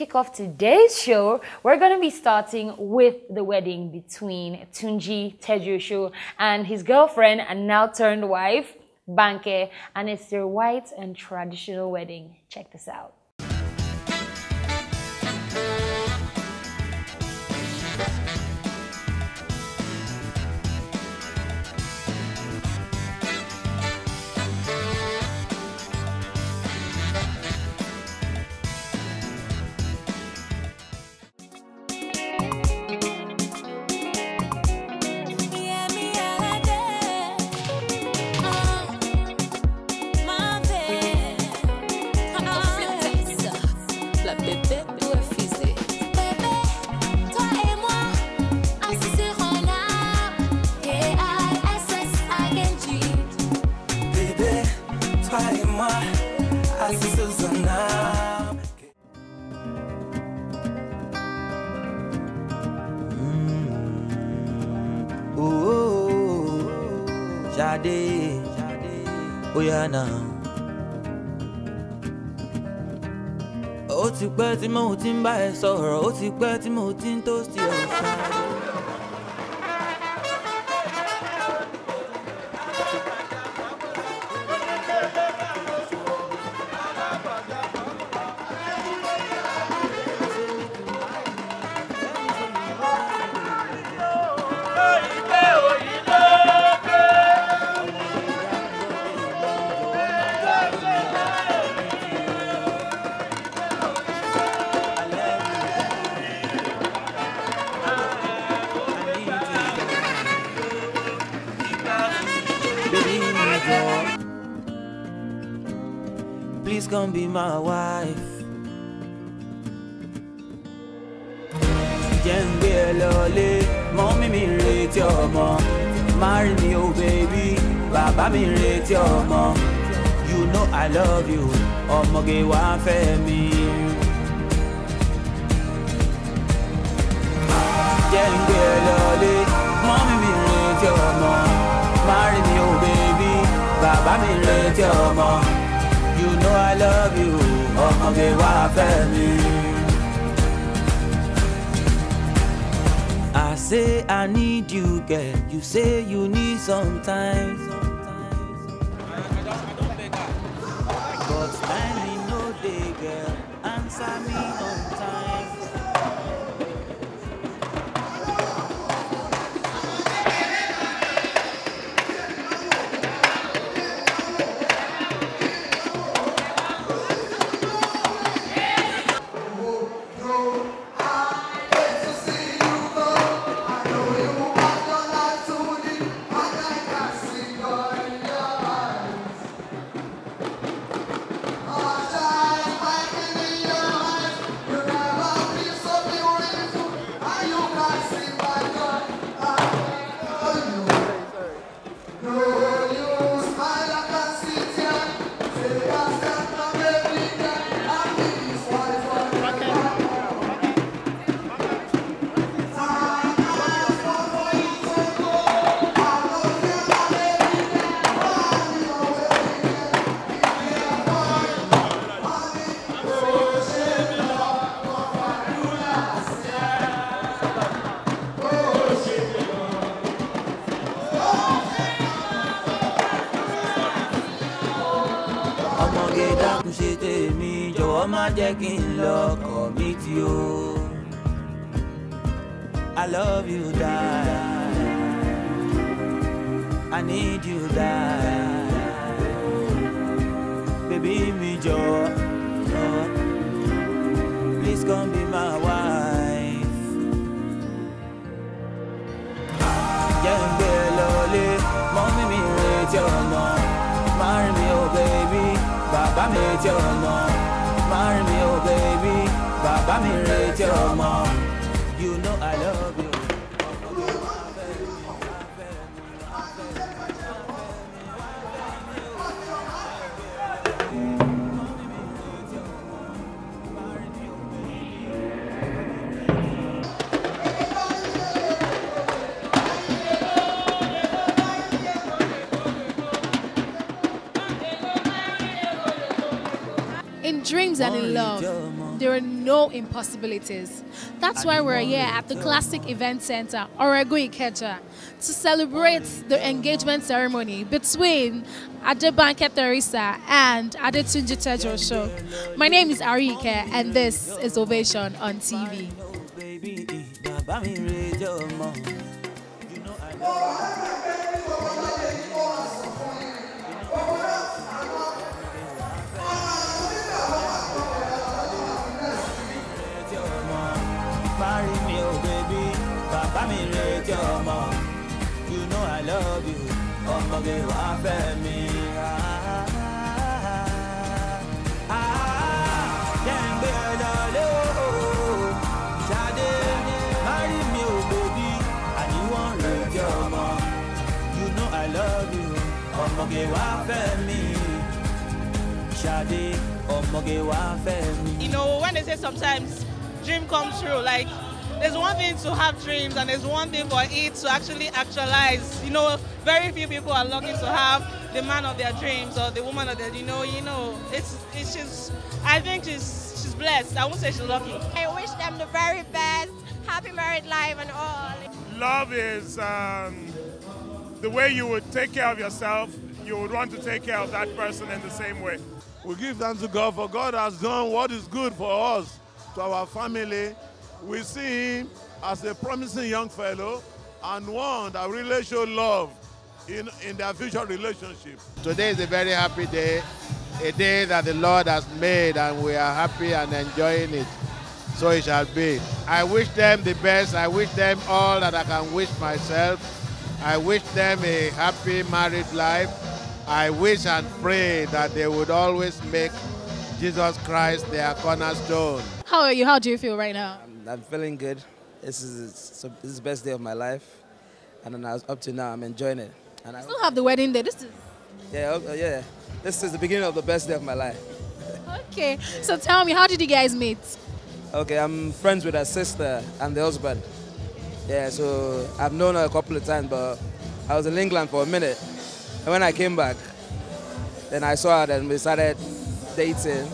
kick off today's show, we're going to be starting with the wedding between Tunji Tejuoso and his girlfriend and now turned wife, Banke, and it's their white and traditional wedding. Check this out. Jade, oya náà. Ó ti pẹ́ tí mo ti ń bá ẹ sọ̀rọ̀, ó ti pẹ́ tí mo ti ń tó sí ẹ̀ Jẹ́ ń gbé ẹ lọlé, mọ́mí mi ń retí ọmọ. Marry me oh baby, bàbá mi ń retí ọmọ. You know I love you, ọmọge wá fẹ́ mi. Jẹ́ ń gbé ẹ lọlé, mọ́mí mi ń retí ọmọ. Marry me oh baby, bàbá mi ń retí ọmọ. You know I love you, ọmọge wá fẹ́ mi. Say I need you, girl. You say you need some time. But time no day, girl. Answer me on jẹ́ kí n tí o. I love you die. I need you die. Baby mi jọ. Please come be my wife. Jẹ́ ń gbé lọlé, mọ́mí mi retí ọmọ. Marry me oh baby, bàbá mi retí ọmọ. Marry me bàbá mi retí ọmọ. You know I love you. Dreams and in love. there are no impossibilities. That's why we're here at the Classic Event Center, Orego Ikeja, to celebrate the engagement ceremony between Adebanke Teresa and Adetunji Tejo My name is Arike, and this is Ovation on TV. You know I love you. Àníwọ̀n retí ọmọ you know I love you. You know when they say sometimes dream comes true like there's one thing to have dreams and there's one thing for it to actually actualize. You know, very few people are lucky to have the man of their dreams or the woman of their, you know, you know, it's, it's just, I think she's, she's blessed. I won't say she's lucky. I wish them the very best, happy married life and all. Love is um, the way you would take care of yourself, you would want to take care of that person in the same way. We give thanks to God for God has done what is good for us, to our family, we see him as a promising young fellow and one that really show love in, in their future relationship. Today is a very happy day, a day that the Lord has made and we are happy and enjoying it. So it shall be. I wish them the best. I wish them all that I can wish myself. I wish them a happy married life. I wish and pray that they would always make Jesus Christ their cornerstone. How are you? How do you feel right now? I'm feeling good. This is this is the best day of my life, and then up to now I'm enjoying it. And I still have the wedding day. This is yeah, uh, yeah. This is the beginning of the best day of my life. okay, so tell me, how did you guys meet? Okay, I'm friends with her sister and the husband. Yeah, so I've known her a couple of times, but I was in England for a minute, and when I came back, then I saw her, and we started dating,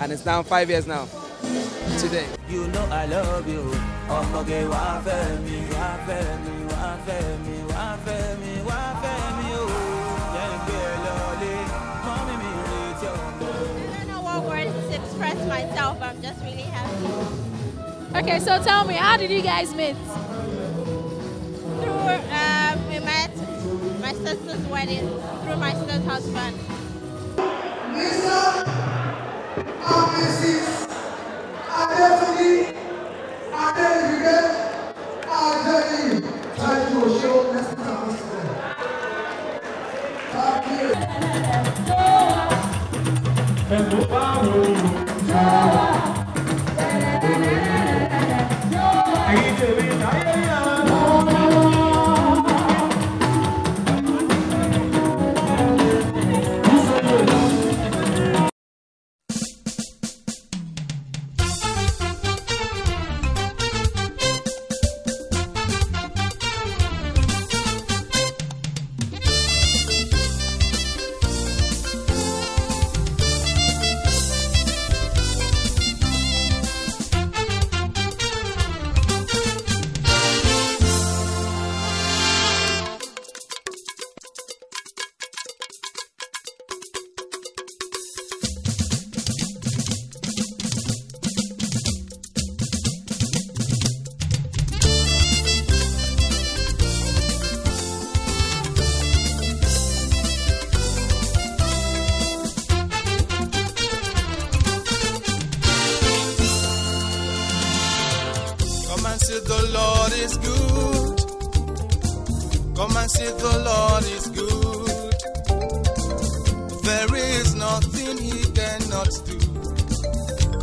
and it's now five years now today. You know I love you. Ọmọge wá fẹ́ mi, wá fẹ́ mi, wá fẹ́ mi, wá fẹ́ mi, wá fẹ́ mi o. Jẹ́ ń gbé ẹ lọlé, mọ́mí mi retí ọmọ. I don't know what words to express myself. I'm just really happy. Okay, so tell me, how did you guys meet? Through, um, we met my sister's wedding through my sister's husband.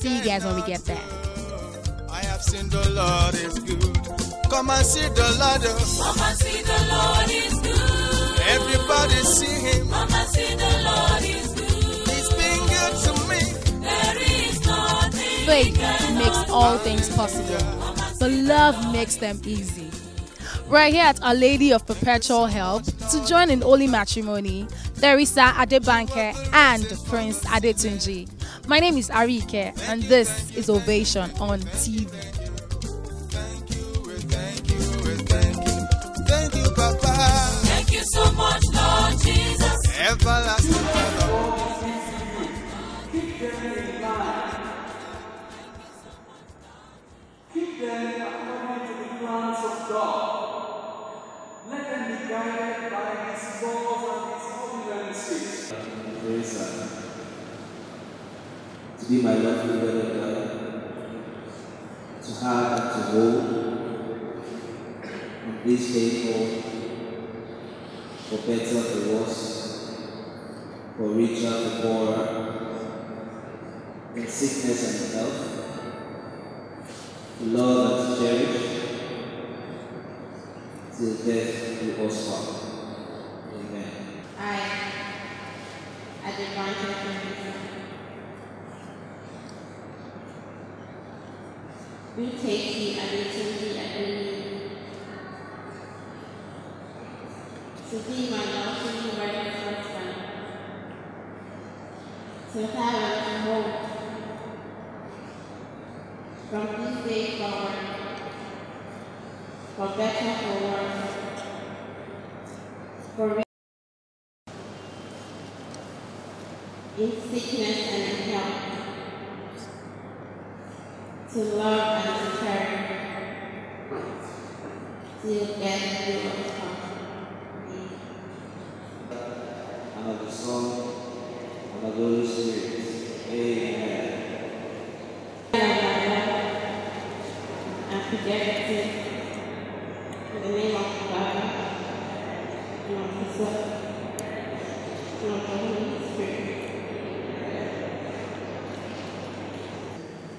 See you guys when we get there. I've seen the Lord is good. Come and see the Lord. Come and see the Lord is good. Everybody see him. Come and see the Lord is good. He's been good to me. There is nothing Faith makes all things possible, but love makes them easy. We're here at Our Lady of Perpetual Help to join in holy matrimony, Teresa Adebanke and Prince Adetunji. My name is Arike, and this is Ovation on TV. Thank you, Papa. Thank you so much, Lord Jesus. Everlasting Father. Keep them according to the plans of God. Let them be guided by His laws and His. Teresa, to be my lovely wedded girl, to have and to hold, and please faithful, for better, for worse, for richer, for poorer, in sickness and health, to love and to cherish, till death do us part. Amen. I, Adebanke Teresa, do take the Adetunji Adeni to be my lawfully wedded husband, to have and to hold from this day forward, for better, for worse, for in sickness and in health, to love and to cherish, till death do us part. and of the Son, and of the Holy Spirit. Amen. And fidelity, in the name of the Father, and of the Son, and of the Holy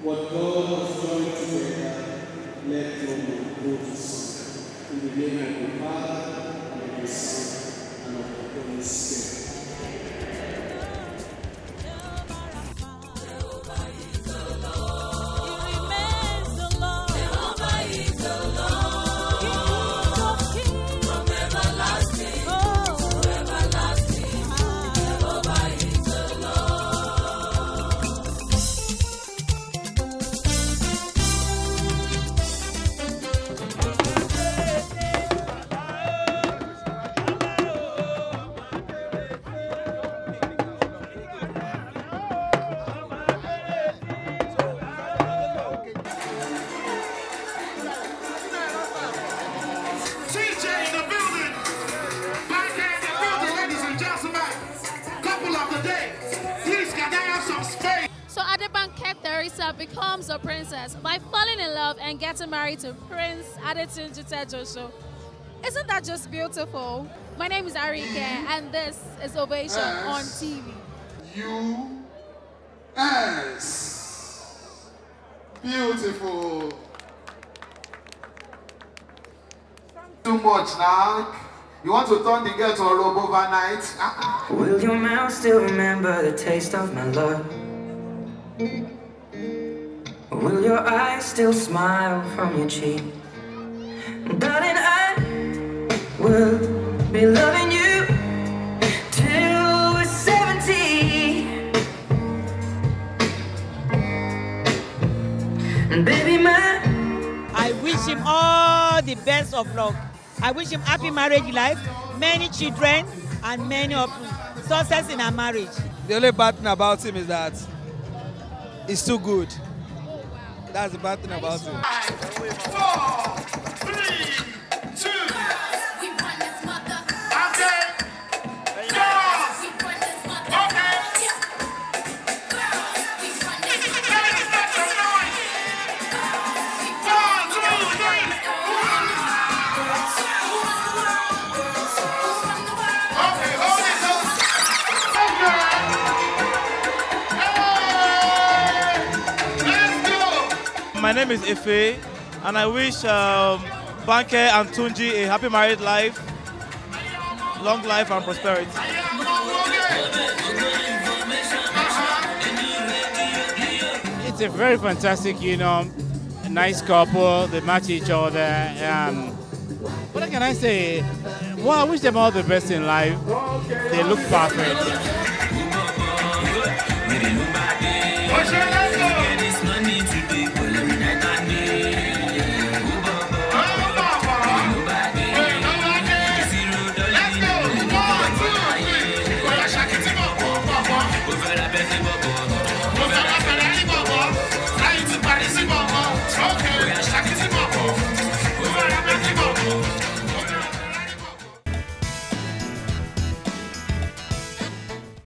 What God has joined together, let no man put asunder. In the name of the Father, and of the Son, and of the Holy Spirit. So Adebanke Teresa becomes a princess by falling in love and getting married to Prince Adetunji Tejuoso. Isn't that just beautiful? My name is Arike, and this is Ovation on TV. You as beautiful. Too much now. You want to turn the girl to a robe overnight? Ah, ah. Will your mouth still remember the taste of my love? Will your eyes still smile from your cheek? Darling, I will be loving you till we're 70. And baby, my I wish him all the best of luck. I wish him happy marriage life, many children, and many of success in our marriage. The only bad thing about him is that he's too good. That's the bad thing about him. My name is Ife, and I wish um, Banke and Tunji a happy married life, long life and prosperity. It's a very fantastic, you know, nice couple. They match each other. Um, what can I say? Well, I wish them all the best in life. They look perfect.